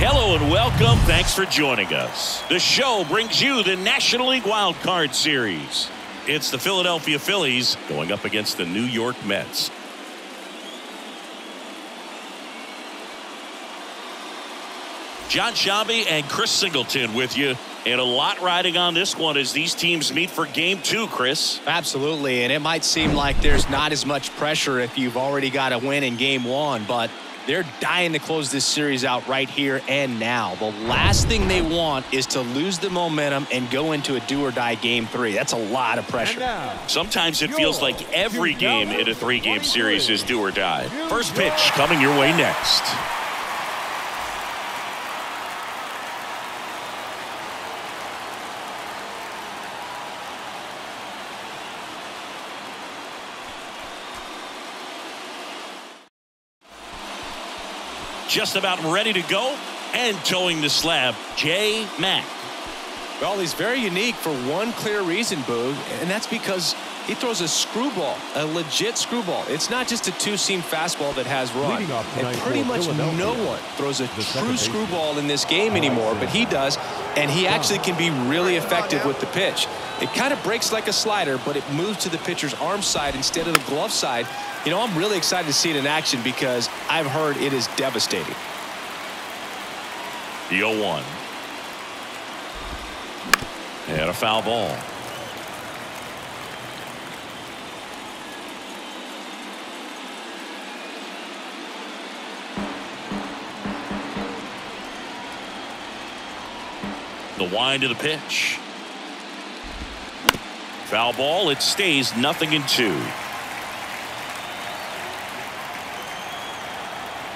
Hello and welcome. Thanks for joining us. The show brings you the National League Wild Card Series. It's the Philadelphia Phillies going up against the New York Mets. John Sciambi and Chris Singleton with you. And a lot riding on this one as these teams meet for game two, Chris. Absolutely. And it might seem like there's not as much pressure if you've already got a win in game one, but they're dying to close this series out right here and now. The last thing they want is to lose the momentum and go into a do or die game three. That's a lot of pressure. Sometimes it feels like every game in a three game series is do or die. First pitch coming your way next. Just about ready to go and toeing the slab, Jay Mack. Well, he's very unique for one clear reason, Boog, and that's because he throws a screwball, a legit screwball. It's not just a two-seam fastball that has run. And pretty much no one throws a true screwball in this game anymore, but he does, and he actually can be really effective with the pitch. It kind of breaks like a slider, but it moves to the pitcher's arm side instead of the glove side. You know, I'm really excited to see it in action because I've heard it is devastating. The 0-1. And a foul ball. The wind of the pitch. Foul ball. It stays nothing in two.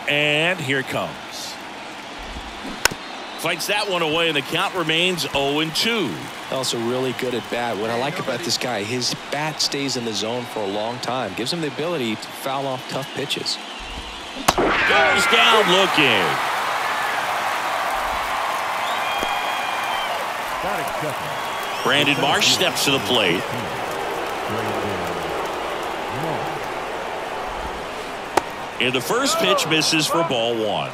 And here it comes. Fights that one away, and the count remains 0-2. Also really good at bat. What I like about this guy, his bat stays in the zone for a long time. Gives him the ability to foul off tough pitches. Goes down looking. Brandon Marsh steps to the plate. And the first pitch misses for ball one.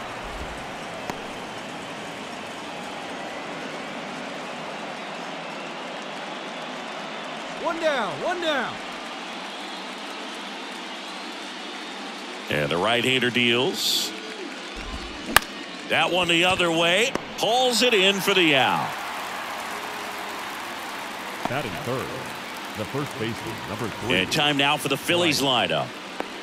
One down, one down. And the right-hander deals. That one the other way. Hauls it in for the out. Batting third, the first baseman, number three. And time now for the Phillies lineup.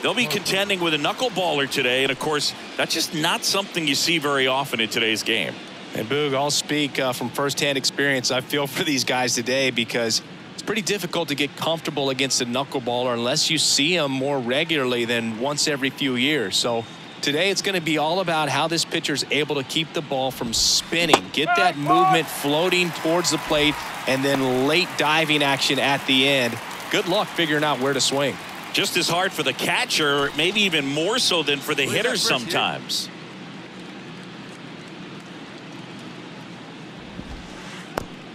They'll be contending with a knuckleballer today, and of course, that's just not something you see very often in today's game. And Boog, I'll speak uh, from firsthand experience. I feel for these guys today because it's pretty difficult to get comfortable against a knuckleballer unless you see them more regularly than once every few years. So today it's going to be all about how this pitcher is able to keep the ball from spinning, get that movement floating towards the plate, and then late diving action at the end. Good luck figuring out where to swing. Just as hard for the catcher, maybe even more so than for the hitters sometimes.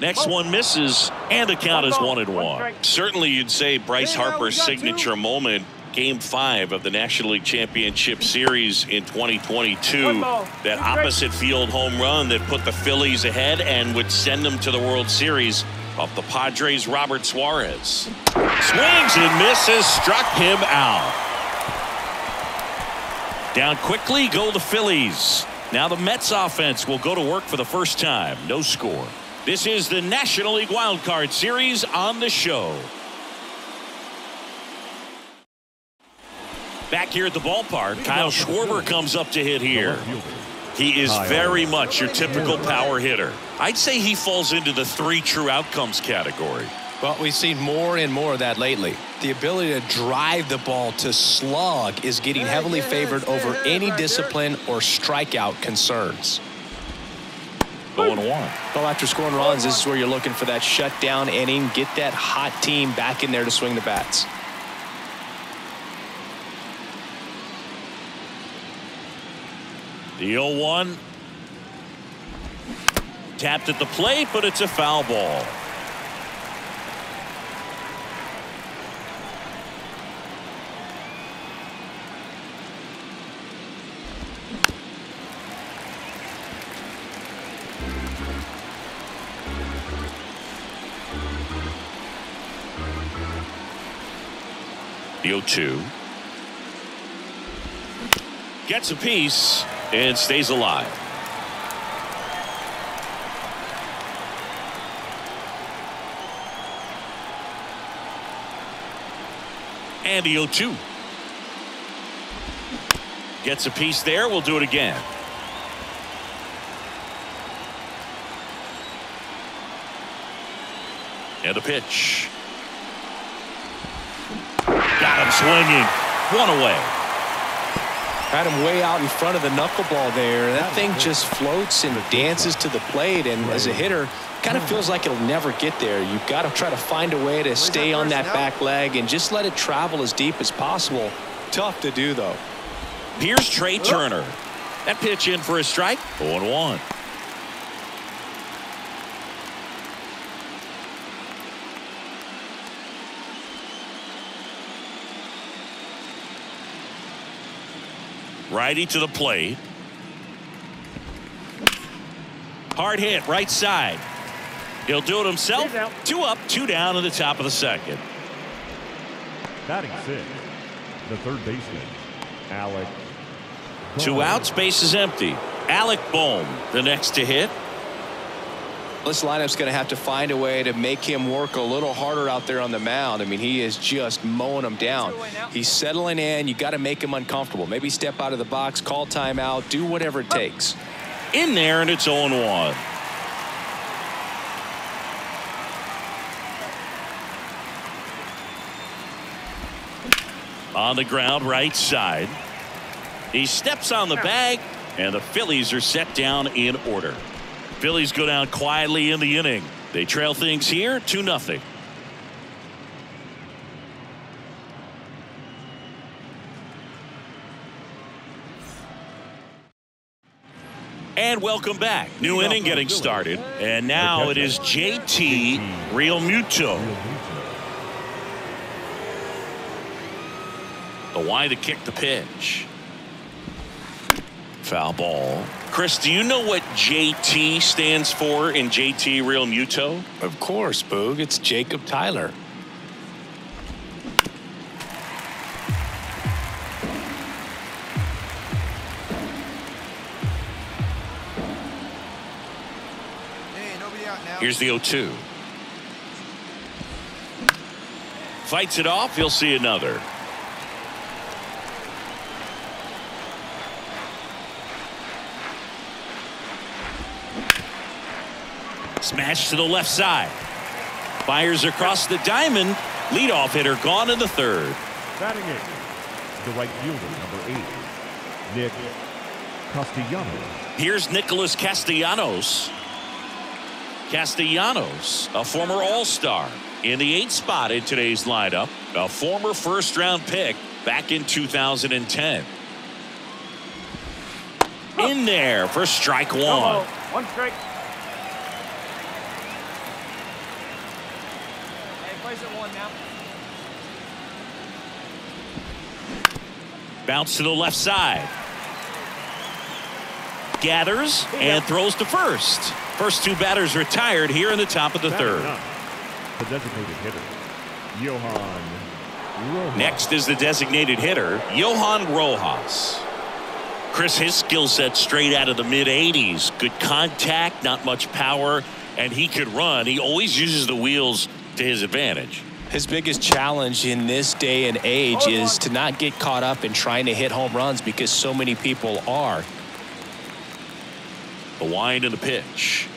Next one misses, and the count is one and one. Certainly, you'd say Bryce Harper's signature moment, Game Five of the National League Championship Series in 2022. That opposite field home run that put the Phillies ahead and would send them to the World Series of the Padres' Robert Suarez. Swings and misses, struck him out. Down quickly go the Phillies. Now the Mets offense will go to work for the first time. No score. This is the National League Wild Card Series on the show. Back here at the ballpark, Kyle Schwarber comes up to hit here. He is very much your typical power hitter. I'd say he falls into the three true outcomes category. Well, we've seen more and more of that lately. The ability to drive the ball to slug is getting heavily favored over any discipline or strikeout concerns. Going one. Well, after scoring runs, this is where you're looking for that shutdown inning, get that hot team back in there to swing the bats. The 0-1. Tapped at the plate, but it's a foul ball. Deal two. Gets a piece and stays alive. And the 0 2. Gets a piece there. We'll do it again. And a pitch. Got him swinging. One away. Had him way out in front of the knuckleball there. That thing just floats and dances to the plate. And as a hitter, kind of feels like it'll never get there. You've got to try to find a way to stay on that back leg and just let it travel as deep as possible. Tough to do, though. Here's Trea oh. Turner. That pitch in for a strike. 0 Righty to the plate. Hard hit, right side. He'll do it himself. Two up, two down in the top of the second. Batting six, the third baseman, Alec. Two outs, base is empty. Alec Bohm, the next to hit. This lineup's going to have to find a way to make him work a little harder out there on the mound. I mean, he is just mowing them down. He's settling in. You got to make him uncomfortable. Maybe step out of the box, call timeout, do whatever it takes. In there, and it's 0 1. On the ground, right side. He steps on the bag, and the Phillies are set down in order. Phillies go down quietly in the inning. They trail things here 2 0. And welcome back. New inning getting started. And now it is JT Realmuto. The why the kick the pitch. Foul ball. Chris, do you know what JT stands for in JT Realmuto? Of course, Boog. It's Jacob Tyler. Hey, nobody out now. Here's the 0 2. Fights it off. He'll see another. Smash to the left side. Fires across the diamond. Leadoff hitter gone in the third. Batting eight, the right fielder, number eight, Nick Castellanos. Here's Nicholas Castellanos. Castellanos, a former All-Star in the eighth spot in today's lineup, a former first-round pick back in 2010. In there for strike one. One strike. Hey, plays at one now. Bounce to the left side. Gathers and throws to first. First two batters retired here in the top of the third. the designated hitter, Johan Rojas. Next is the designated hitter, Johan Rojas. Chris, his skill set straight out of the mid 80s. Good contact, not much power, and he could run. He always uses the wheels to his advantage. His biggest challenge in this day and age is to not get caught up in trying to hit home runs because so many people are. The wind and the pitch.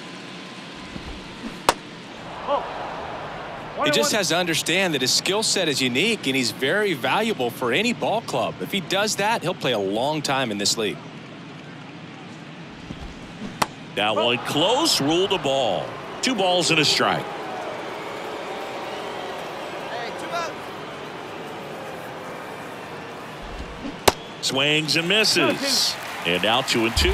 He just has to understand that his skill set is unique and he's very valuable for any ball club. If he does that, he'll play a long time in this league. Now one close, ruled the ball. Two balls and a strike. Hey, two out. Swings and misses. And now two and two.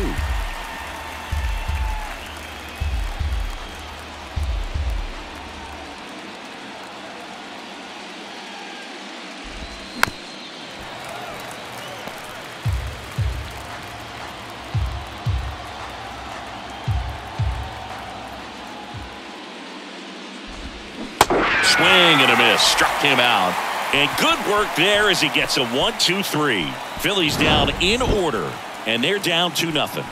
And a miss. Struck him out. And good work there as he gets a one, two, three. Phillies down in order, and they're down 2 nothing.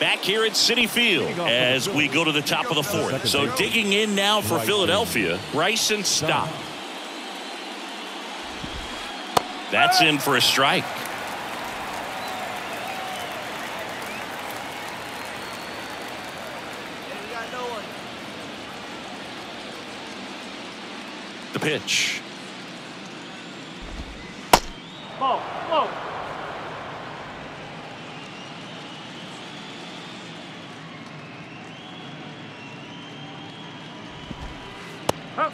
back here at Citi Field as we go to the top of the fourth. So digging in now for Philadelphia, Bryson Stott. That's in for a strike. Pitch. Ball, ball.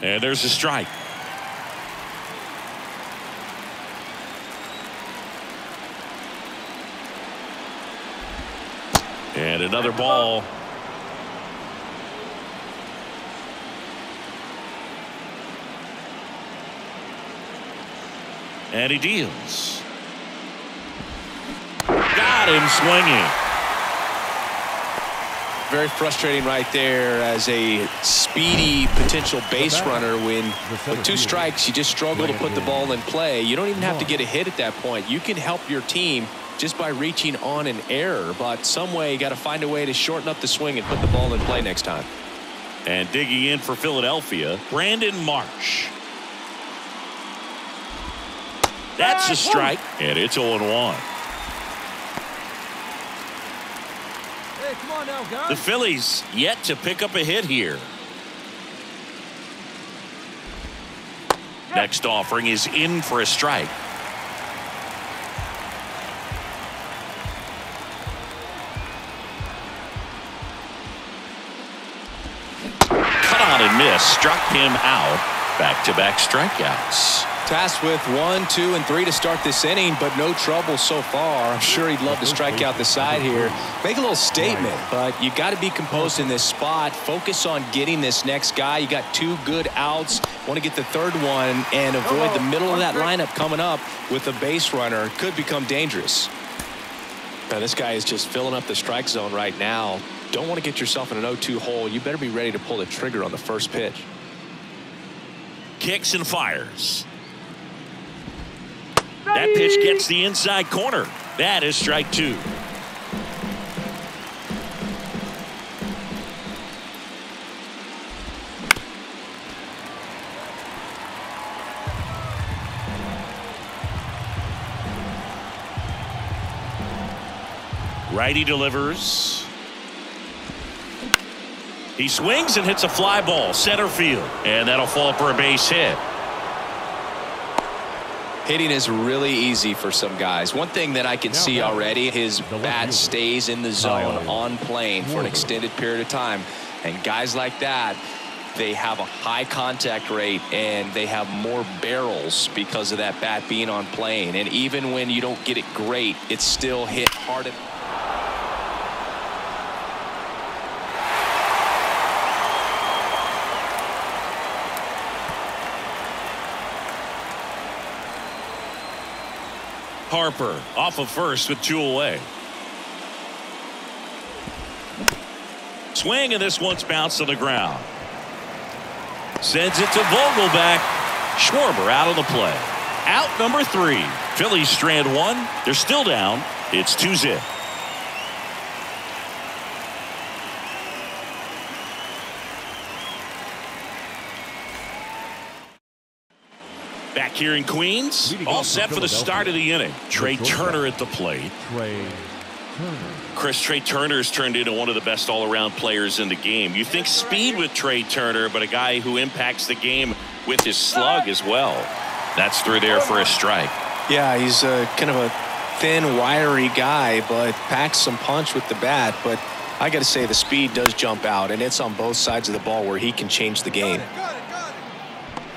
And there's a strike. And another ball. And he deals. Got him swinging. Very frustrating right there as a speedy potential base runner when with two strikes you just struggle to put the ball in play. You don't even have to get a hit at that point. You can help your team just by reaching on an error but some way you got to find a way to shorten up the swing and put the ball in play next time. And digging in for Philadelphia Brandon Marsh. That's a strike and it's 0 1. now, the Phillies yet to pick up a hit here. Next offering is in for a strike. Cut on and miss. Struck him out. Back-to-back -back strikeouts. Tasked with one, two, and three to start this inning, but no trouble so far. I'm sure he'd love to strike out the side here. Make a little statement, but you got to be composed in this spot. Focus on getting this next guy. You got two good outs. Want to get the third one and avoid the middle of that lineup coming up with a base runner. Could become dangerous. Now, this guy is just filling up the strike zone right now. Don't want to get yourself in an 0-2 hole. You better be ready to pull the trigger on the first pitch. Kicks and fires. That pitch gets the inside corner. That is strike two. Righty delivers. He swings and hits a fly ball center field and that'll fall for a base hit. Hitting is really easy for some guys. One thing that I can see already, his bat stays in the zone on plane for an extended period of time. And guys like that, they have a high contact rate and they have more barrels because of that bat being on plane. And even when you don't get it great, it's still hit hard. Harper off of first with two away. Swing and this one's bounced to the ground. Sends it to Vogelbach. Schwarber out of the play. Out number three. Phillies strand one. They're still down. It's two zip. Here in Queens, all set for the start of the inning. Trea Turner at the plate. Trea Turner. Chris Trea Turner Turner's turned into one of the best all-around players in the game. You think speed with Trea Turner, but a guy who impacts the game with his slug as well. That's through there for a strike. Yeah, he's a, kind of a thin, wiry guy, but packs some punch with the bat. But I got to say, the speed does jump out, and it's on both sides of the ball where he can change the game.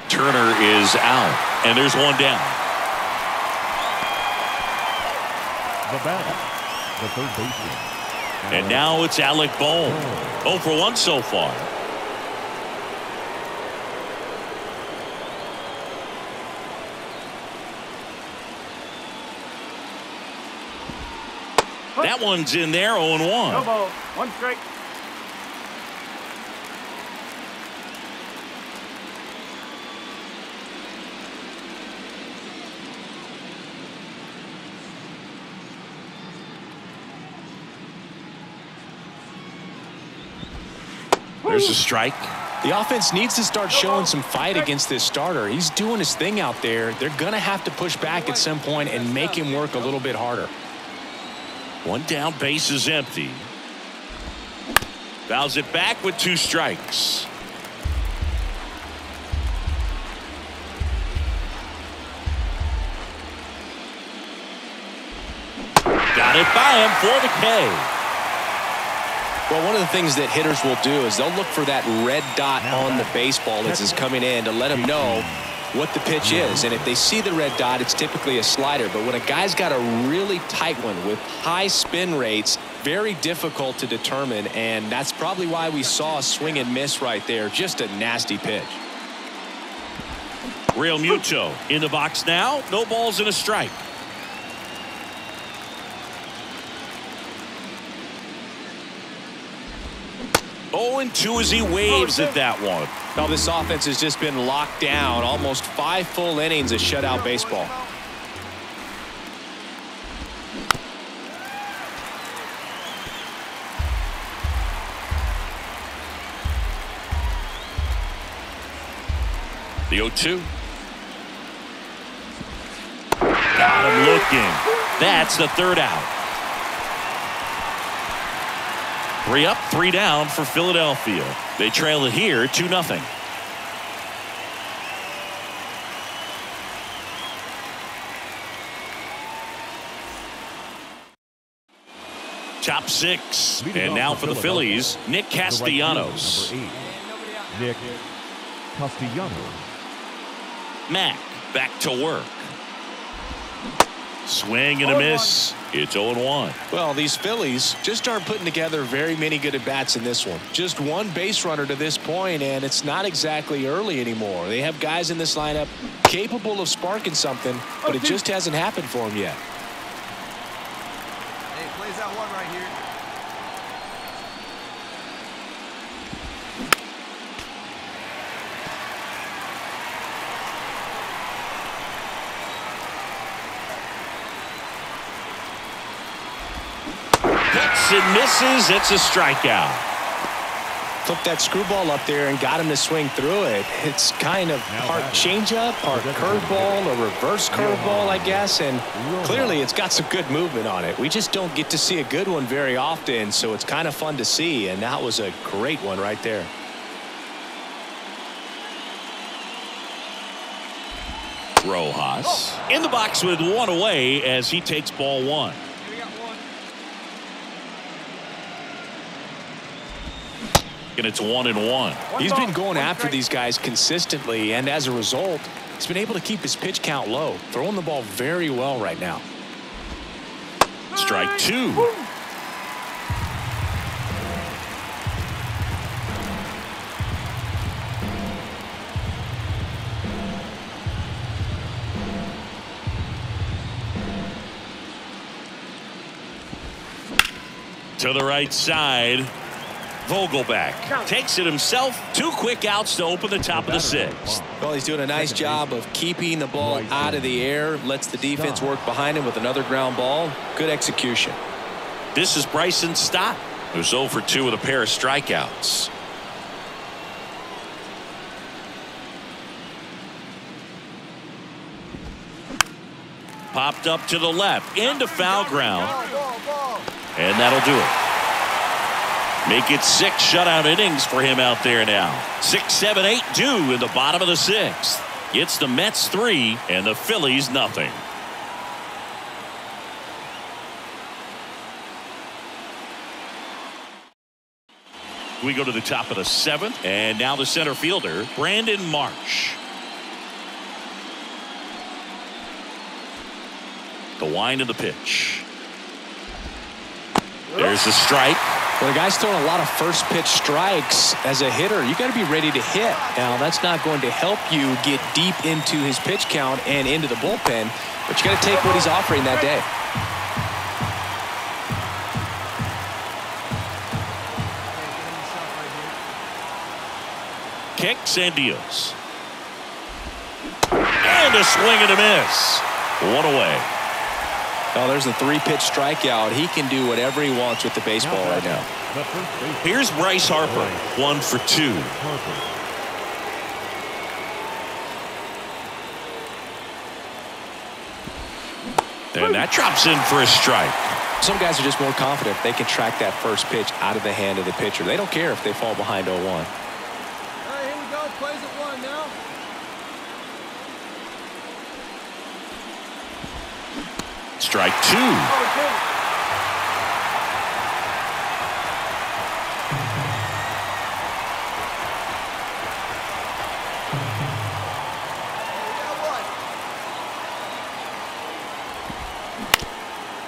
Turner is out, and there's one down. The batter, the third baseman. And now it's Alec Bohm. 0 for 1 so far. That one's in there 0 1. No ball. One strike. There's a strike. The offense needs to start showing some fight against this starter. He's doing his thing out there. They're going to have to push back at some point and make him work a little bit harder. One down, base is empty. Fouls it back with two strikes. Got it by him for the K. Well, one of the things that hitters will do is they'll look for that red dot on the baseball as it's coming in to let them know what the pitch is. And if they see the red dot, it's typically a slider. But when a guy's got a really tight one with high spin rates, very difficult to determine. And that's probably why we saw a swing and miss right there. Just a nasty pitch. Realmuto in the box now. No balls and a strike. 0-2 as he waves at that one. Now this offense has just been locked down. Almost five full innings of shutout baseball. The 0-2. Got him looking. That's the third out. Three up, three down for Philadelphia. They trail it here 2 nothing. Top six. and now for the Phillies, Nick Castellanos. Nick Castellanos. Mac back to work. Swing and a miss. It's 0-1. Well, these Phillies just aren't putting together very many good at-bats in this one. Just one base runner to this point, and it's not exactly early anymore. They have guys in this lineup capable of sparking something, but it just hasn't happened for them yet. Hey, plays that one right here. And misses. It's a strikeout. Took that screwball up there and got him to swing through it. It's kind of part changeup, part curveball, a reverse curveball, I guess. And clearly it's got some good movement on it. We just don't get to see a good one very often, so it's kind of fun to see. And that was a great one right there. Rojas in the box with one away as he takes ball one. And it's one and one. He's been going after these guys consistently, and as a result, he's been able to keep his pitch count low, throwing the ball very well right now. Strike two. To the right side. Vogelbach takes it himself. Two quick outs to open the top of the sixth. Well, he's doing a nice job of keeping the ball out of the air. Lets the defense work behind him with another ground ball. Good execution. This is Bryson Stott, who's 0 for 2 with a pair of strikeouts. Popped up to the left, into foul ground. And that'll do it. Make it six shutout innings for him out there now. Six, seven, eight, two in the bottom of the sixth. It's the Mets three and the Phillies nothing. We go to the top of the seventh and now the center fielder Brandon Marsh. The wind of the pitch. There's the strike. When the guy's throwing a lot of first pitch strikes as a hitter. You got to be ready to hit. Now, that's not going to help you get deep into his pitch count and into the bullpen, but you got to take what he's offering that day. Kicks and deals. And a swing and a miss. One away. Oh, there's a three-pitch strikeout. He can do whatever he wants with the baseball right now. Here's Bryce Harper, one for two. And that drops in for a strike. Some guys are just more confident they can track that first pitch out of the hand of the pitcher. They don't care if they fall behind 0-1. All right, here we go. Plays at one now. Strike two.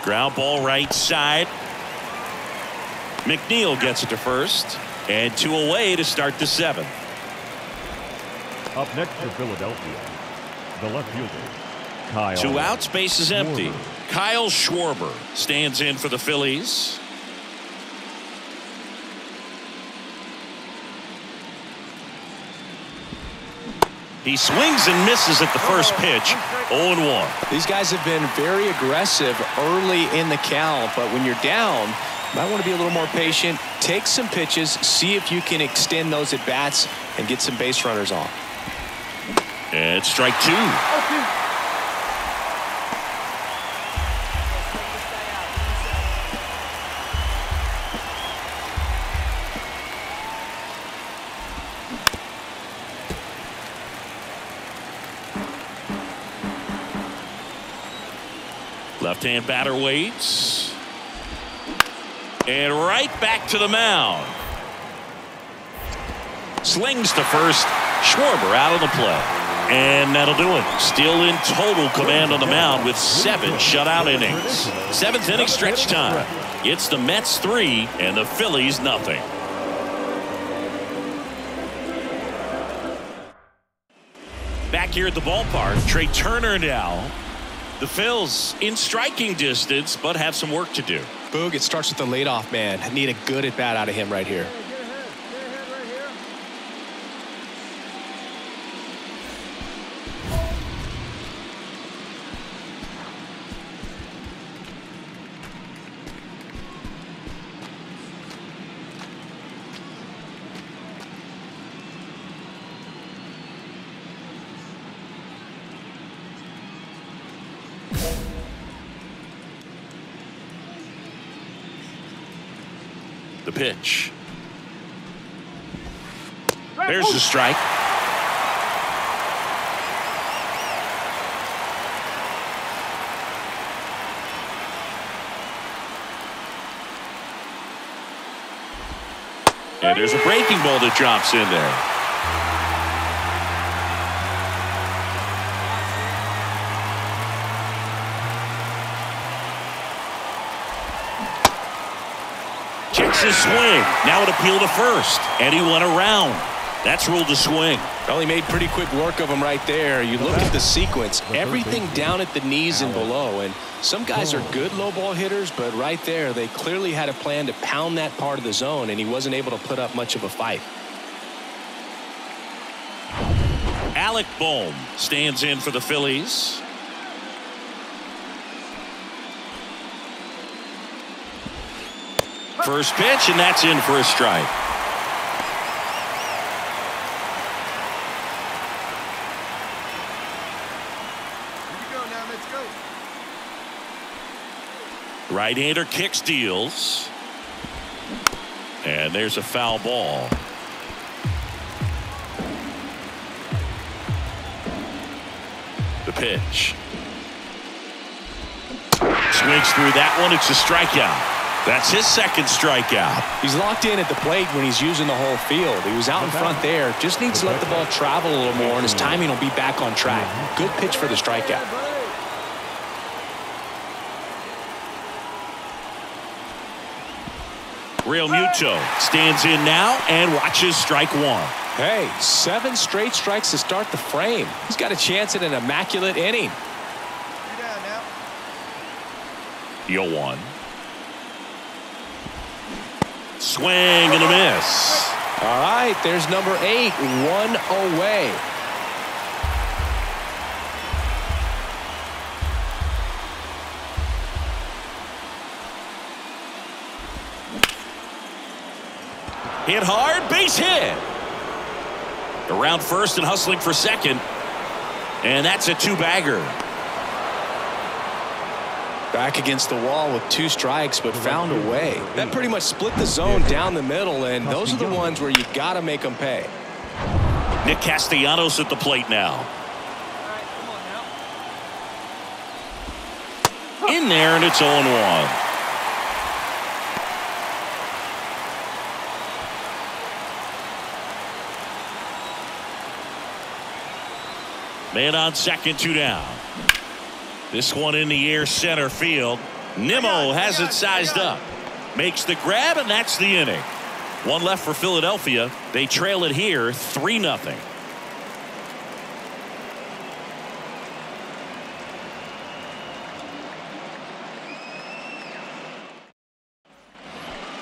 Ground ball right side. McNeil gets it to first. And two away to start the seventh. Up next for Philadelphia, the left fielder, Kyle. Two outs, base is empty. Schwarber. Kyle Schwarber stands in for the Phillies. He swings and misses at the first oh, pitch. 0-1. These guys have been very aggressive early in the count, but when you're down, you might want to be a little more patient. Take some pitches, see if you can extend those at bats and get some base runners on. And strike two. Left-hand batter waits. And right back to the mound. Slings to first. Schwarber out of the play. And that'll do it. Still in total command on the mound with seven shutout innings. Seventh inning stretch time. It's the Mets three and the Phillies nothing. Back here at the ballpark, Trea Turner now. The Phils in striking distance, but have some work to do. Boog, it starts with the leadoff man. Need a good at bat out of him right here. Pitch. There's the oh. strike. And there's a breaking ball that drops in there. His swing. Now it appeal to first. And he went around. That's ruled a swing. Well, he made pretty quick work of him right there. You look at the sequence, everything down at the knees and below. And some guys are good low ball hitters, but right there, they clearly had a plan to pound that part of the zone, and he wasn't able to put up much of a fight. Alec Bohm stands in for the Phillies. First pitch, and that's in for a strike. Right-hander kicks deals. And there's a foul ball. The pitch. Swings through that one. It's a strikeout. That's his second strikeout. He's locked in at the plate when he's using the whole field. He was out in front there. Just needs to let the ball travel a little more, and his timing will be back on track. Good pitch for the strikeout. Realmuto stands in now and watches strike one. Hey, seven straight strikes to start the frame. He's got a chance at an immaculate inning. You're down now. Yo one. Swing and a miss. All right, there's number eight, one away. Hit hard, base hit. Around first and hustling for second. And that's a two-bagger. Back against the wall with two strikes, but found a way. That pretty much split the zone down the middle, and those are the ones where you got to make them pay. Nick Castellanos at the plate now. In there, and it's 0-1. Man on second, two down. This one in the air center field. Nimmo has it sized up. Makes the grab, and that's the inning. One left for Philadelphia. They trail it here 3 0.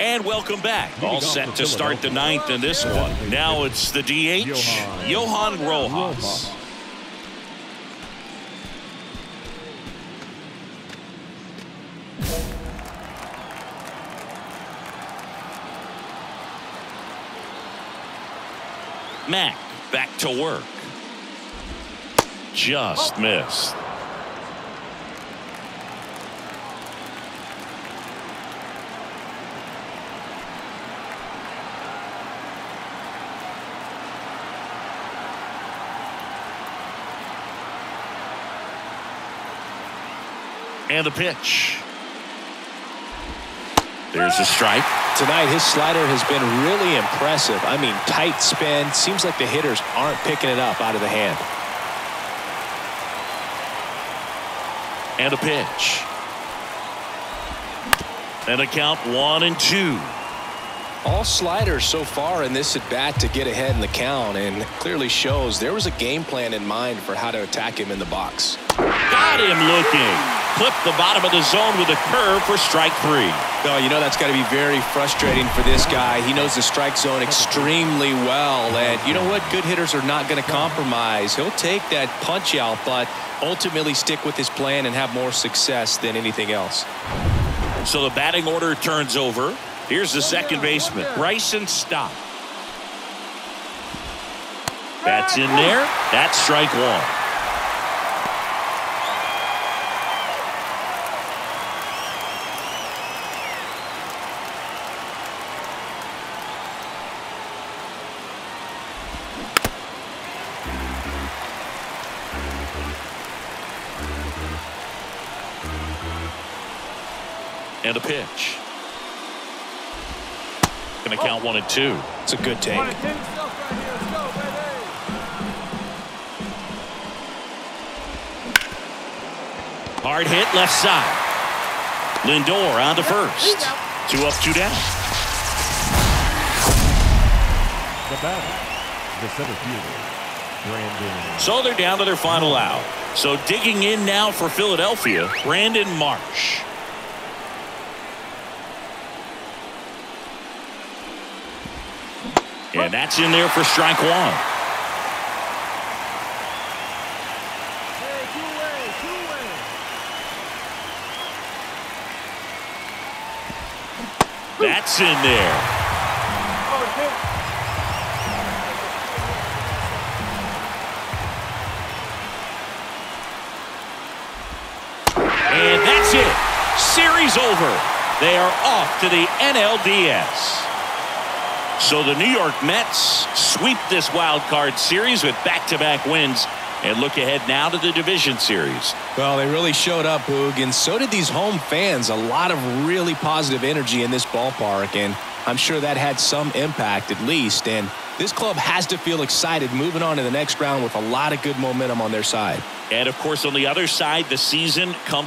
And welcome back. All set to start the ninth in this one. Now it's the DH, Johan Rojas. Mack back to work. Just missed. And a pitch. There's a strike. Tonight, his slider has been really impressive. I mean, tight spin. Seems like the hitters aren't picking it up out of the hand. And a pitch. And a count one and two. All sliders so far in this at bat to get ahead in the count and clearly shows there was a game plan in mind for how to attack him in the box. Got him looking. Clipped the bottom of the zone with a curve for strike three. Oh, you know that's got to be very frustrating for this guy. He knows the strike zone extremely well. And you know what? Good hitters are not going to compromise. He'll take that punch out, but ultimately stick with his plan and have more success than anything else. So the batting order turns over. Here's the second baseman, Bryson Stott. That's in there. That's strike one. And a pitch. Going to count one and two. It's a good take. Hard hit left side. Lindor on to first. Two up, two down. The batter, the center fielder, Brandon. So they're down to their final out. So digging in now for Philadelphia, Brandon Marsh. And that's in there for strike one. That's in there. And that's it. Series over. They are off to the NLDS. So the New York Mets sweep this wild card series with back-to-back -back wins and look ahead now to the division series. Well, they really showed up, Boog, and so did these home fans. A lot of really positive energy in this ballpark, and I'm sure that had some impact at least. And this club has to feel excited moving on to the next round with a lot of good momentum on their side. And, of course, on the other side, the season comes